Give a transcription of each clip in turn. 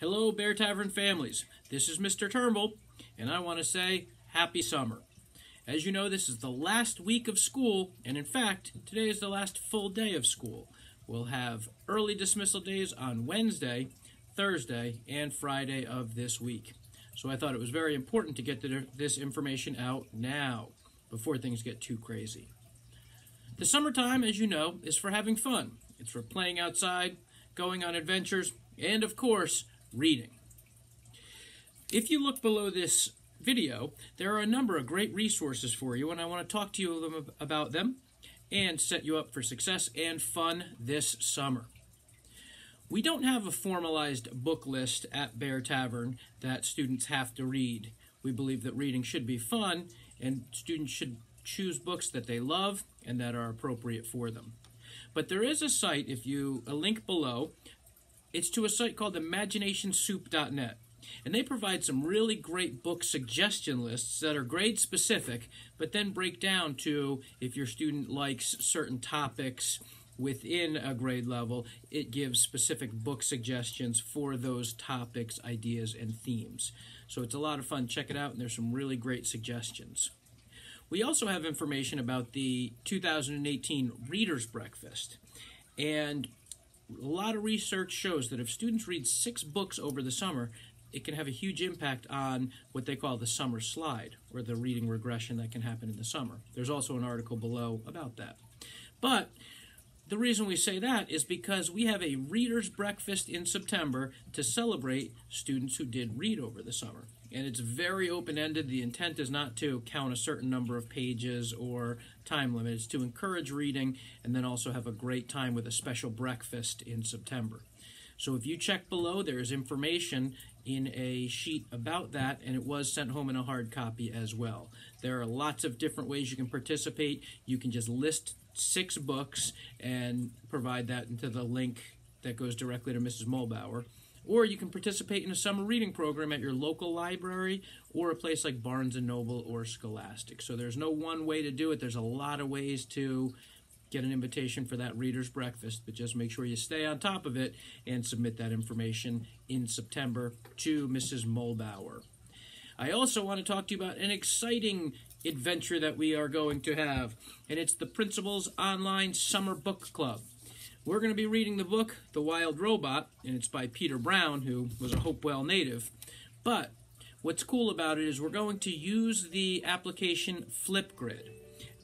Hello, Bear Tavern families. This is Mr. Turnbull, and I want to say happy summer. As you know, this is the last week of school, and in fact, today is the last full day of school. We'll have early dismissal days on Wednesday, Thursday, and Friday of this week. So I thought it was very important to get this information out now before things get too crazy. The summertime, as you know, is for having fun. It's for playing outside, going on adventures, and of course, reading. If you look below this video, there are a number of great resources for you, and I want to talk to you about them and set you up for success and fun this summer. We don't have a formalized book list at Bear Tavern that students have to read. We believe that reading should be fun and students should choose books that they love and that are appropriate for them. But there is a site, if you a link below, it's to a site called imaginationsoup.net. And they provide some really great book suggestion lists that are grade specific, but then break down to if your student likes certain topics within a grade level, it gives specific book suggestions for those topics, ideas, and themes. So it's a lot of fun. Check it out, and there's some really great suggestions. We also have information about the 2018 Reader's Breakfast. And a lot of research shows that if students read six books over the summer, it can have a huge impact on what they call the summer slide, or the reading regression that can happen in the summer. There's also an article below about that. But the reason we say that is because we have a reader's breakfast in September to celebrate students who did read over the summer. And it's very open ended. The intent is not to count a certain number of pages or time limit, it's to encourage reading and then also have a great time with a special breakfast in September. So if you check below, there is information in a sheet about that, and it was sent home in a hard copy as well. There are lots of different ways you can participate. You can just list six books and provide that into the link that goes directly to Mrs. Mulbauer. Or you can participate in a summer reading program at your local library or a place like Barnes & Noble or Scholastic. So there's no one way to do it. There's a lot of ways to get an invitation for that reader's breakfast, but just make sure you stay on top of it and submit that information in September to Mrs. Mulbauer. I also want to talk to you about an exciting adventure that we are going to have, and it's the Principals Online Summer Book Club. We're going to be reading the book The Wild Robot, and it's by Peter Brown, who was a Hopewell native. But what's cool about it is we're going to use the application Flipgrid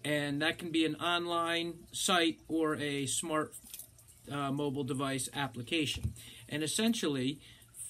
and that can be an online site or a smart uh, mobile device application. And essentially,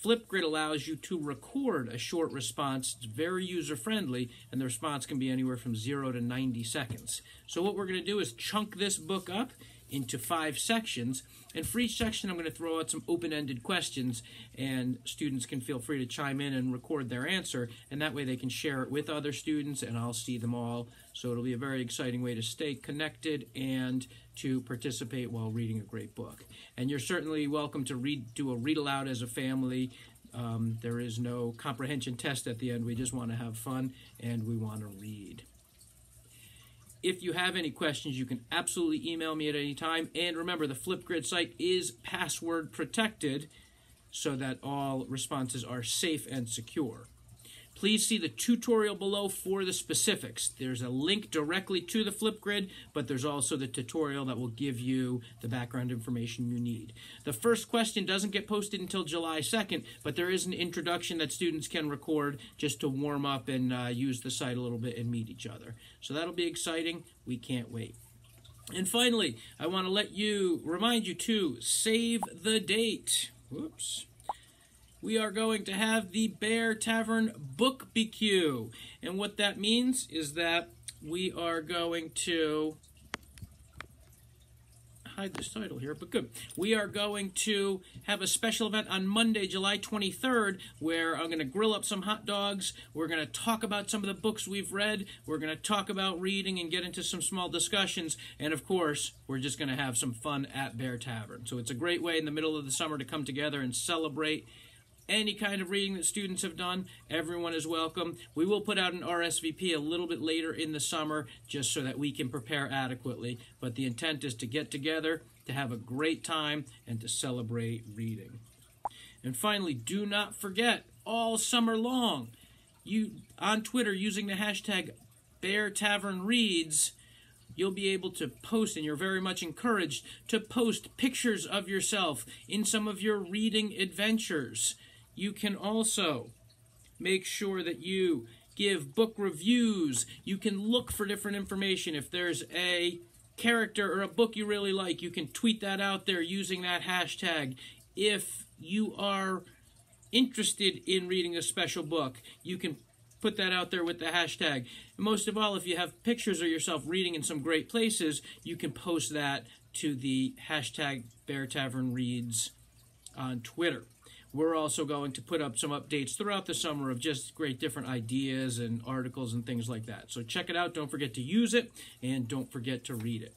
Flipgrid allows you to record a short response. It's very user friendly, and the response can be anywhere from 0 to 90 seconds. So, what we're going to do is chunk this book up into five sections. And for each section, I'm going to throw out some open ended questions, and students can feel free to chime in and record their answer. And that way, they can share it with other students, and I'll see them all. So it'll be a very exciting way to stay connected and to participate while reading a great book. And you're certainly welcome to read, do a read aloud as a family. Um, there is no comprehension test at the end. We just want to have fun and we want to read. If you have any questions, you can absolutely email me at any time. And remember, the Flipgrid site is password protected so that all responses are safe and secure. Please see the tutorial below for the specifics. There's a link directly to the Flipgrid, but there's also the tutorial that will give you the background information you need. The first question doesn't get posted until July 2nd, but there is an introduction that students can record just to warm up and uh, use the site a little bit and meet each other. So that'll be exciting. We can't wait. And finally, I want to let you remind you to save the date. Whoops we are going to have the Bear Tavern Book BQ. And what that means is that we are going to hide this title here, but good. We are going to have a special event on Monday, July 23rd, where I'm going to grill up some hot dogs. We're going to talk about some of the books we've read. We're going to talk about reading and get into some small discussions. And of course, we're just going to have some fun at Bear Tavern. So it's a great way in the middle of the summer to come together and celebrate any kind of reading that students have done, everyone is welcome. We will put out an RSVP a little bit later in the summer just so that we can prepare adequately. But the intent is to get together, to have a great time, and to celebrate reading. And finally, do not forget all summer long, you on Twitter using the hashtag Bear Tavern Reads, you'll be able to post, and you're very much encouraged to post pictures of yourself in some of your reading adventures. You can also make sure that you give book reviews. You can look for different information. If there's a character or a book you really like, you can tweet that out there using that hashtag. If you are interested in reading a special book, you can put that out there with the hashtag. And most of all, if you have pictures of yourself reading in some great places, you can post that to the hashtag Bear Tavern Reads on Twitter. We're also going to put up some updates throughout the summer of just great different ideas and articles and things like that. So check it out. Don't forget to use it and don't forget to read it.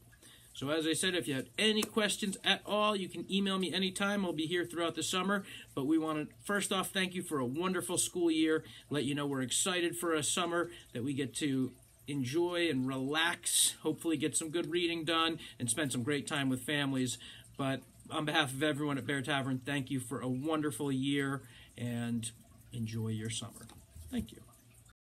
So, as I said, if you have any questions at all, you can email me anytime. I'll be here throughout the summer. But we want to, first off, thank you for a wonderful school year. Let you know we're excited for a summer that we get to enjoy and relax, hopefully, get some good reading done, and spend some great time with families. But on behalf of everyone at Bear Tavern, thank you for a wonderful year and enjoy your summer. Thank you.